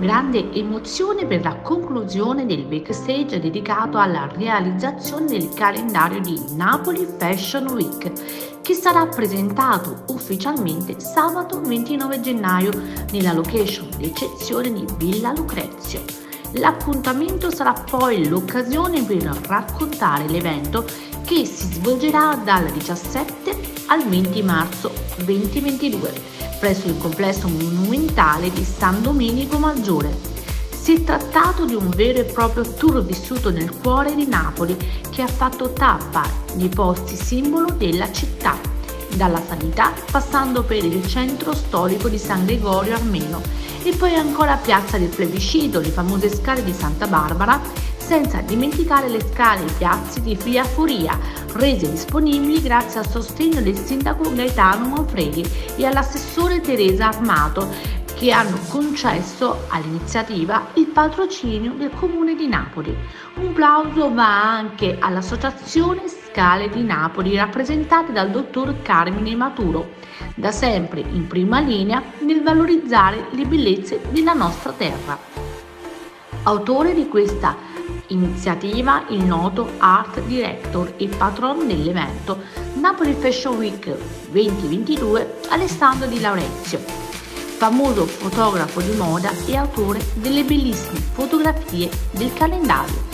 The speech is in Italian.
Grande emozione per la conclusione del backstage dedicato alla realizzazione del calendario di Napoli Fashion Week che sarà presentato ufficialmente sabato 29 gennaio nella location d'eccezione di Villa Lucrezio. L'appuntamento sarà poi l'occasione per raccontare l'evento che si svolgerà dal 17 al 20 marzo 2022 presso il complesso monumentale di San Domenico Maggiore. Si è trattato di un vero e proprio tour vissuto nel cuore di Napoli che ha fatto tappa nei posti simbolo della città, dalla sanità passando per il centro storico di San Gregorio Armeno e poi ancora Piazza del Plebiscito, le famose scale di Santa Barbara, senza dimenticare le scale e piazze di Via Furia, rese disponibili grazie al sostegno del sindaco Gaetano Manfredi e all'assessore Teresa Armato che hanno concesso all'iniziativa il patrocinio del Comune di Napoli. Un plauso va anche all'Associazione Scale di Napoli rappresentata dal dottor Carmine Maturo, da sempre in prima linea nel valorizzare le bellezze della nostra terra. Autore di questa iniziativa il noto art director e patron dell'evento Napoli Fashion Week 2022 Alessandro Di Laurenzio, famoso fotografo di moda e autore delle bellissime fotografie del calendario.